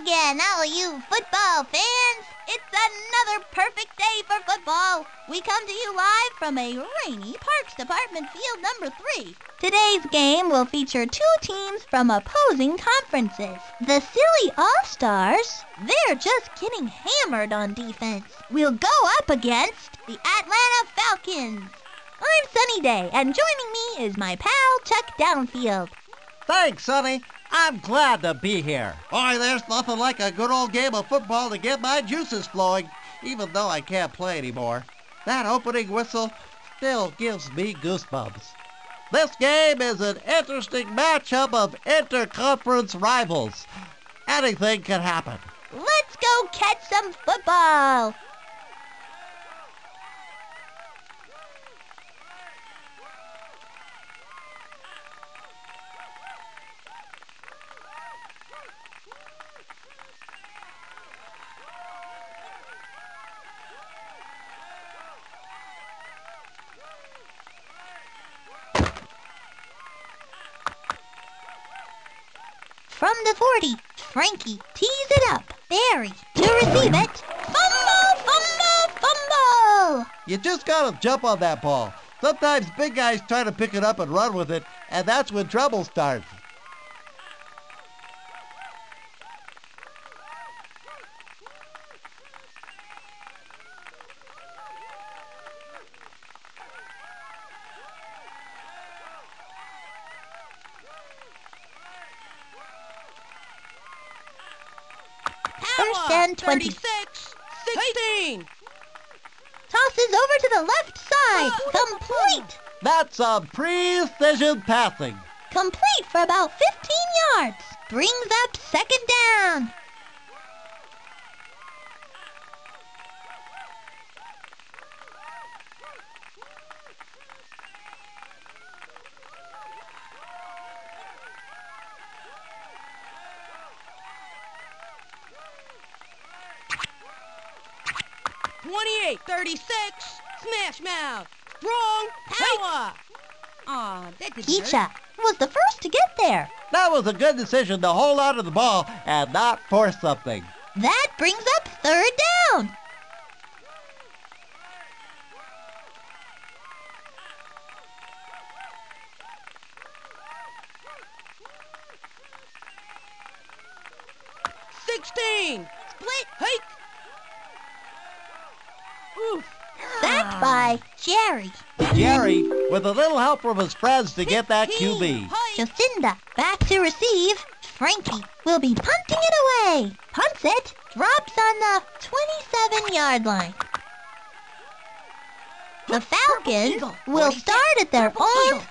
again, all you football fans. It's another perfect day for football. We come to you live from a rainy Parks Department field number three. Today's game will feature two teams from opposing conferences. The Silly All-Stars, they're just getting hammered on defense. We'll go up against the Atlanta Falcons. I'm Sunny Day, and joining me is my pal Chuck Downfield. Thanks, Sunny. I'm glad to be here. Boy, there's nothing like a good old game of football to get my juices flowing, even though I can't play anymore. That opening whistle still gives me goosebumps. This game is an interesting matchup of interconference rivals. Anything can happen. Let's go catch some football. From the 40, Frankie tees it up. Barry to receive it. Fumble, fumble, fumble. You just gotta jump on that ball. Sometimes big guys try to pick it up and run with it, and that's when trouble starts. First and 20. 36, 16. Tosses over to the left side. Complete. That's a precision passing. Complete for about 15 yards. Brings up second down. Twenty-eight, thirty-six. Smash mouth. Strong power. Aw, that didn't. Keisha was the first to get there. That was a good decision to hold on to the ball and not force something. That brings up third down. Sixteen. Split. Hike. By Jerry. Jerry, with a little help from his friends to get that QB. Hike. Jocinda back to receive. Frankie will be punting it away. Punts it. Drops on the 27-yard line. The Falcons Eagle. will start at their own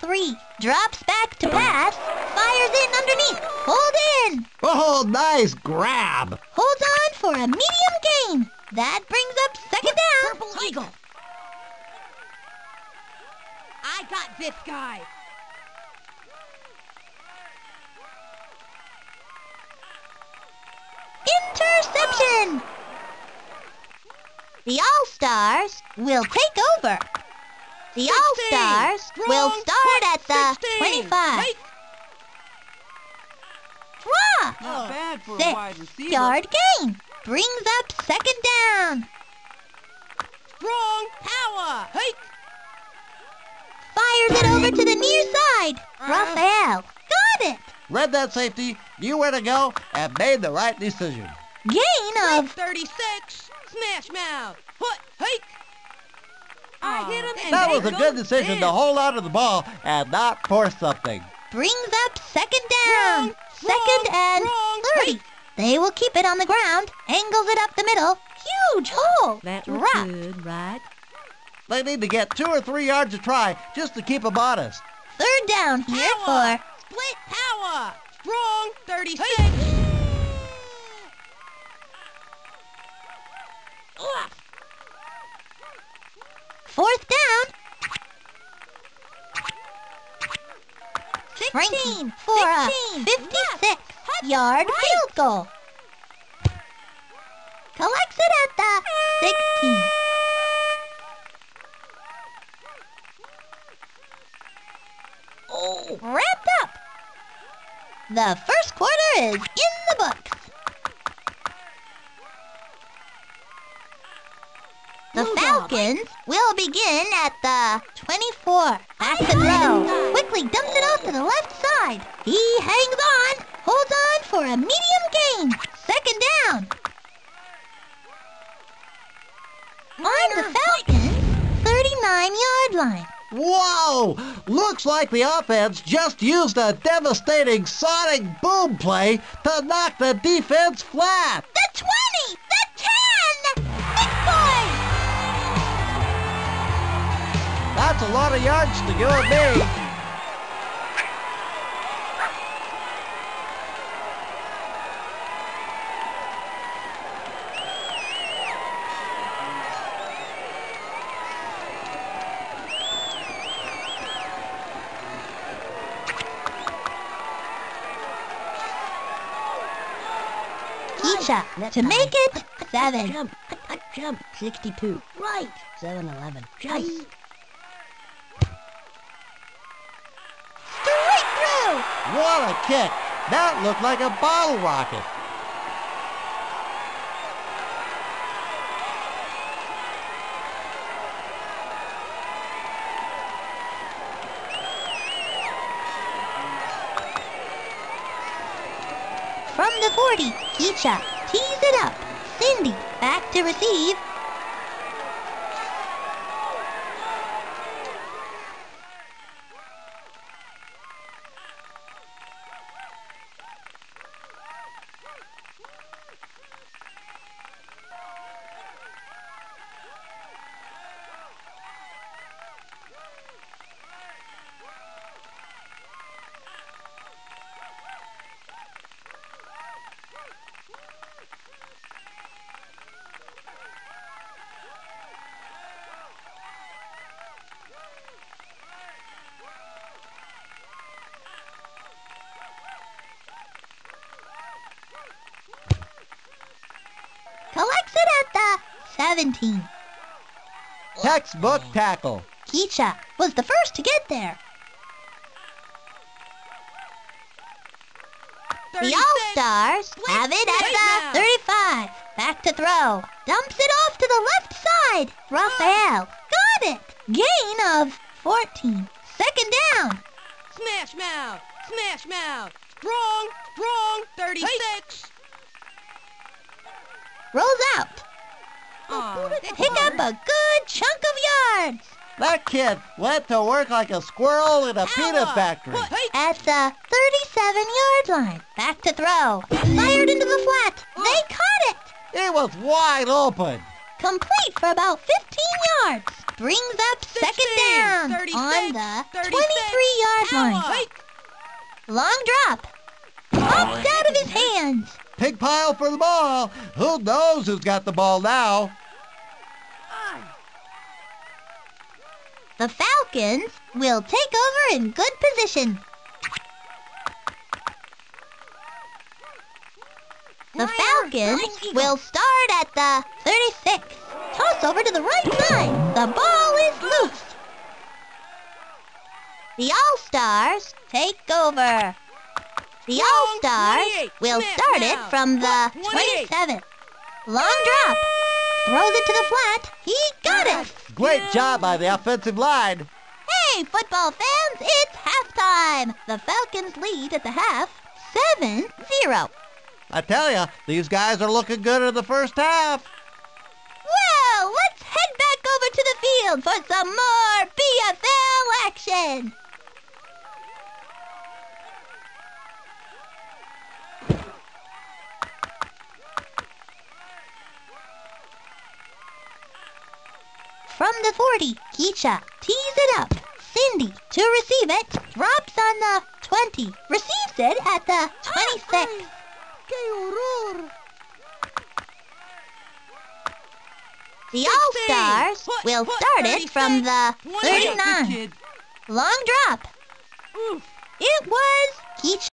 33. Drops back to pass. Fires in underneath. Hold in. Oh, nice grab. Holds on for a medium gain. That brings up second down. Purple eagle. I got this guy. Interception! The All-Stars will take over. The All-Stars will start at the 16. 25. Hike. Drop! Not bad for a wide Six receiver. yard gain. Brings up second down. Strong power. Hike. Fires it over to the near side. Uh. Raphael got it. Read that safety, knew where to go, and made the right decision. Gain of 36. Smash mouth. Put. Hike. I hit him and That was a good decision to hold on to the ball and not force something. brings up second down. Wrong, Second wrong, and wrong. 30. They will keep it on the ground. Angles it up the middle. Huge hole. That was Drop. good, right? They need to get two or three yards a try just to keep them honest. Third down here Power. for Split power. Strong 36. Ugh. fourth down. Frankie for a 56 yard field goal. The first quarter is in the books. The Falcons will begin at the 24. That's the blow. Quickly dumps it off to the left side. He hangs on, holds on for a medium gain. Second down. On the Falcons, 39-yard line. Whoa! Looks like the offense just used a devastating sonic boom play to knock the defense flat. The 20! The 10! Big boy! That's a lot of yards to go at me. Keisha to make it seven. Jump, jump, 62. Right, 7 11. Jump. Straight through! What a kick! That looked like a bottle rocket. From the 40, Keisha tees it up. Cindy back to receive. Collects it at the 17. Textbook tackle. Keisha was the first to get there. The All-Stars have it at the 35. Back to throw. Dumps it off to the left side. Raphael got it. Gain of 14. Second down. Smash mouth! Smash mouth! Strong! Strong! 36! Rolls out. Aw, Pick up a good chunk of yards. That kid went to work like a squirrel in a peanut factory. At the 37-yard line. Back to throw. Fired into the flat. They caught it. It was wide open. Complete for about 15 yards. Brings up second down on the 23-yard line. Long drop. Popped out of his hands. Pig pile for the ball. Who knows who's got the ball now? The Falcons will take over in good position. The Falcons will start at the 36. Toss over to the right side. The ball is loose. The All-Stars take over. The All-Stars will Smash start it from the What, 28? 27. Long drop. Throws it to the flat. He got it. Great job by the offensive line. Hey, football fans, it's halftime. The Falcons lead at the half 7-0. I tell you, these guys are looking good in the first half. Well, let's head back over to the field for some more BFL action. From the 40, Keisha tees it up. Cindy to receive it, drops on the 20, receives it at the 26. The All-Stars will start it from the 39. Long drop. Oof. It was Keisha.